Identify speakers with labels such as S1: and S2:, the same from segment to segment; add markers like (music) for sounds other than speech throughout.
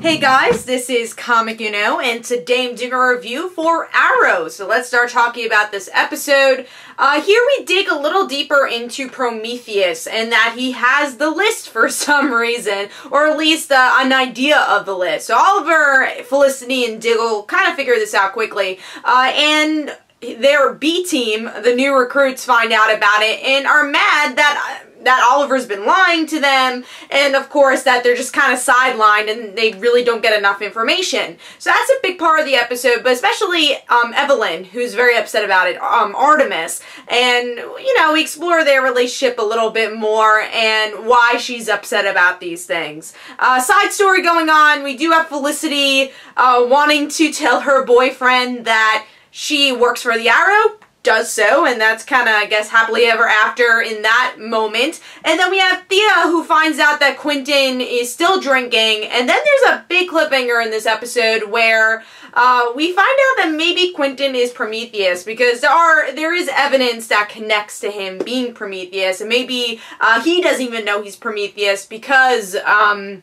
S1: Hey guys, this is Comic Uno, and today I'm doing a review for Arrow. So let's start talking about this episode. Uh, here we dig a little deeper into Prometheus, and that he has the list for (laughs) some reason, or at least uh, an idea of the list. So Oliver, Felicity, and Diggle kind of figure this out quickly, uh, and their B team, the new recruits, find out about it and are mad that that Oliver's been lying to them, and of course that they're just kind of sidelined and they really don't get enough information. So that's a big part of the episode, but especially um, Evelyn, who's very upset about it, um, Artemis, and you know, we explore their relationship a little bit more and why she's upset about these things. Uh, side story going on, we do have Felicity uh, wanting to tell her boyfriend that she works for the Arrow, does so, and that's kind of, I guess, happily ever after in that moment. And then we have Thea, who finds out that Quentin is still drinking, and then there's a big cliffhanger in this episode where uh, we find out that maybe Quentin is Prometheus, because there are there is evidence that connects to him being Prometheus, and maybe uh, he doesn't even know he's Prometheus because, um,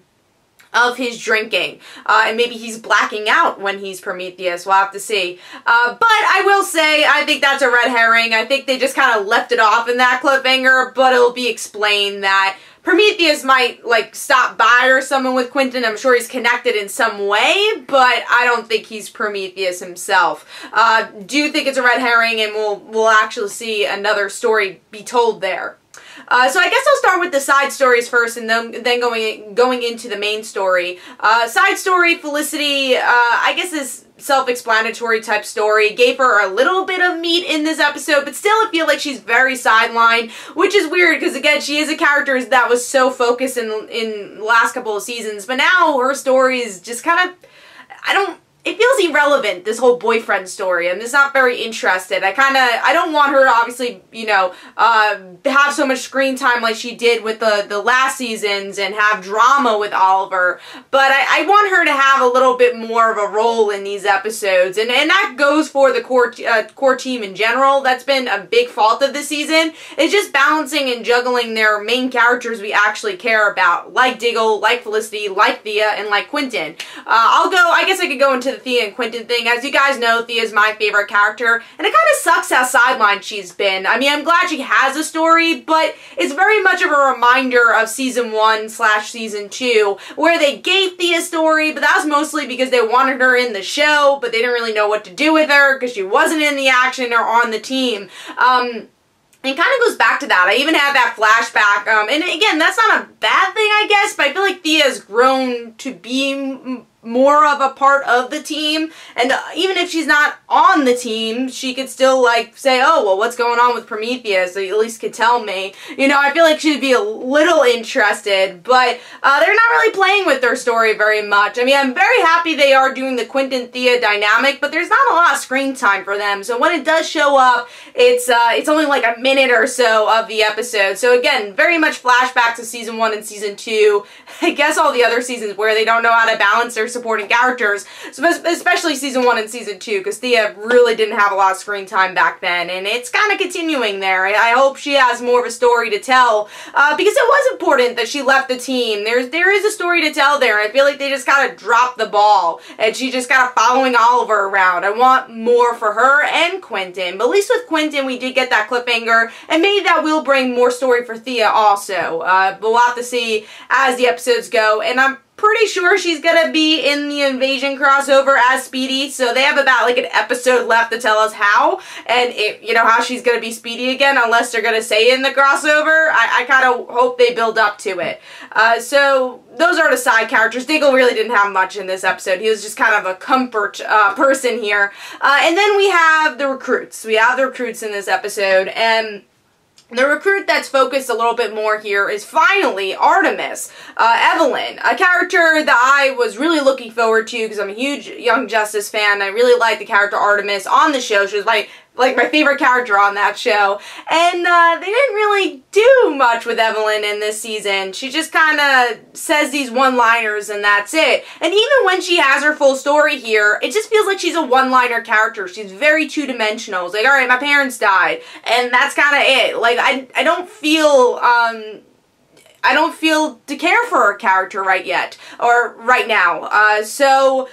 S1: of his drinking. Uh, and maybe he's blacking out when he's Prometheus. We'll have to see. Uh, but I will say, I think that's a red herring. I think they just kind of left it off in that cliffhanger, but it'll be explained that Prometheus might, like, stop by or someone with Quentin. I'm sure he's connected in some way, but I don't think he's Prometheus himself. Uh, do think it's a red herring, and we'll, we'll actually see another story be told there. Uh, so I guess I'll start with the side stories first and then, then going going into the main story. Uh, side story, Felicity, uh, I guess is self-explanatory type story. Gave her a little bit of meat in this episode, but still I feel like she's very sidelined, which is weird because again, she is a character that was so focused in in last couple of seasons, but now her story is just kind of I don't it feels irrelevant, this whole boyfriend story. I'm just not very interested. I kind of, I don't want her to obviously, you know, uh, have so much screen time like she did with the, the last seasons and have drama with Oliver. But I, I want her to have a little bit more of a role in these episodes. And, and that goes for the core, uh, core team in general. That's been a big fault of the season. It's just balancing and juggling their main characters we actually care about. Like Diggle, like Felicity, like Thea, and like Quentin. Uh, I'll go, I guess I could go into the Thea and Quentin thing. As you guys know, Thea is my favorite character, and it kind of sucks how sidelined she's been. I mean, I'm glad she has a story, but it's very much of a reminder of season one slash season two, where they gave Thea a story, but that was mostly because they wanted her in the show, but they didn't really know what to do with her because she wasn't in the action or on the team. Um, it kind of goes back to that. I even had that flashback. Um, and again, that's not a bad thing, I guess, but I feel like Thea's grown to be more of a part of the team. And uh, even if she's not on the team she could still like say oh well what's going on with Prometheus? So at least could tell me. You know I feel like she'd be a little interested but uh, they're not really playing with their story very much. I mean I'm very happy they are doing the Quentin Thea dynamic but there's not a lot of screen time for them. So when it does show up it's uh, it's only like a minute or so of the episode. So again very much flashback to season one and season two. (laughs) I guess all the other seasons where they don't know how to balance their supporting characters, especially season one and season two, because Thea really didn't have a lot of screen time back then, and it's kind of continuing there. I hope she has more of a story to tell, uh, because it was important that she left the team. There's there is a story to tell there. I feel like they just kind of dropped the ball, and she just kind of following Oliver around. I want more for her and Quentin, but at least with Quentin, we did get that cliffhanger, and maybe that will bring more story for Thea also. Uh, we'll have to see as the episodes go, and I'm pretty sure she's gonna be in the Invasion crossover as Speedy, so they have about like an episode left to tell us how, and you know, how she's gonna be Speedy again, unless they're gonna say in the crossover. I, I kind of hope they build up to it. Uh, so those are the side characters. Diggle really didn't have much in this episode. He was just kind of a comfort uh, person here. Uh, and then we have the recruits. We have the recruits in this episode, and the recruit that's focused a little bit more here is finally Artemis, uh, Evelyn, a character that I was really looking forward to because I'm a huge Young Justice fan. I really like the character Artemis on the show. She was my like my favorite character on that show. And uh, they didn't really do much with Evelyn in this season. She just kind of says these one-liners and that's it. And even when she has her full story here, it just feels like she's a one-liner character. She's very two-dimensional. It's like, all right, my parents died. And that's kind of it. Like, I, I don't feel... Um, I don't feel to care for her character right yet or right now. Uh, so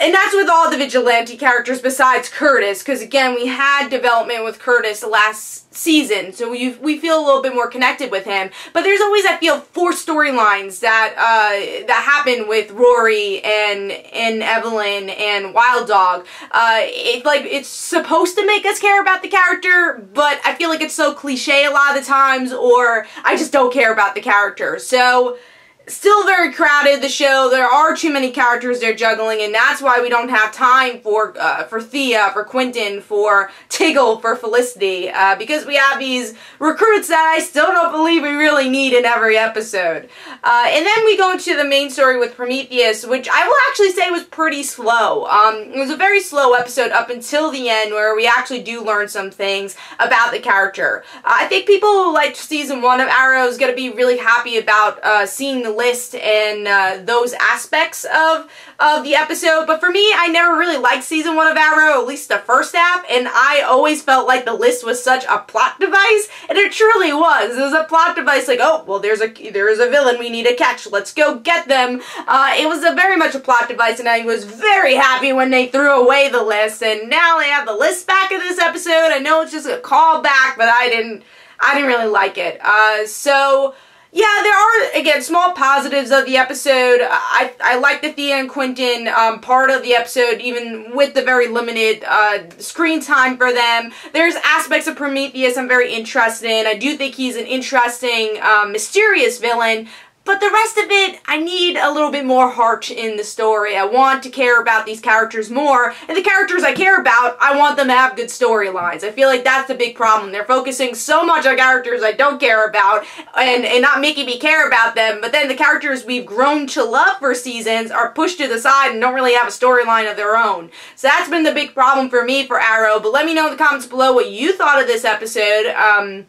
S1: and that's with all the vigilante characters besides Curtis, because again, we had development with Curtis last season, so we we feel a little bit more connected with him. But there's always, I feel, four storylines that uh, that happen with Rory and and Evelyn and Wild Dog. Uh, it's like it's supposed to make us care about the character, but I feel like it's so cliche a lot of the times, or I just don't care about the character. So still very crowded the show. There are too many characters they're juggling and that's why we don't have time for uh, for Thea for Quentin for Diggle for Felicity uh, because we have these recruits that I still don't believe we really need in every episode. Uh, and then we go into the main story with Prometheus which I will actually say was pretty slow. Um, it was a very slow episode up until the end where we actually do learn some things about the character. Uh, I think people who liked season one of Arrow is going to be really happy about uh, seeing the list and uh, those aspects of of the episode. But for me, I never really liked season one of Arrow, at least the first half, and I always felt like the list was such a plot device, and it truly was. It was a plot device like, oh, well, there's a there's a villain we need to catch. Let's go get them. Uh, it was a very much a plot device, and I was very happy when they threw away the list, and now they have the list back in this episode. I know it's just a callback, but I didn't I didn't really like it. Uh, so yeah, there are, again, small positives of the episode. I, I like the Thea and Quentin um, part of the episode, even with the very limited uh, screen time for them. There's aspects of Prometheus I'm very interested in. I do think he's an interesting, um, mysterious villain, but the rest of it, I need a little bit more heart in the story. I want to care about these characters more, and the characters I care about, I want them to have good storylines. I feel like that's the big problem. They're focusing so much on characters I don't care about, and, and not making me care about them, but then the characters we've grown to love for seasons are pushed to the side and don't really have a storyline of their own. So that's been the big problem for me for Arrow, but let me know in the comments below what you thought of this episode. Um,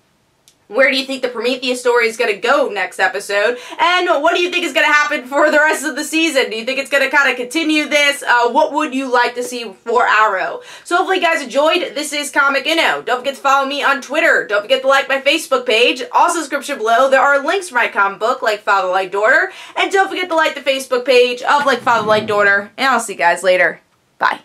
S1: where do you think the Prometheus story is going to go next episode? And what do you think is going to happen for the rest of the season? Do you think it's going to kind of continue this? Uh, what would you like to see for Arrow? So hopefully you guys enjoyed. This is Comic Uno. Don't forget to follow me on Twitter. Don't forget to like my Facebook page. Also description below, there are links for my comic book, like Father Like Daughter. And don't forget to like the Facebook page of Like Father Like Daughter. And I'll see you guys later. Bye.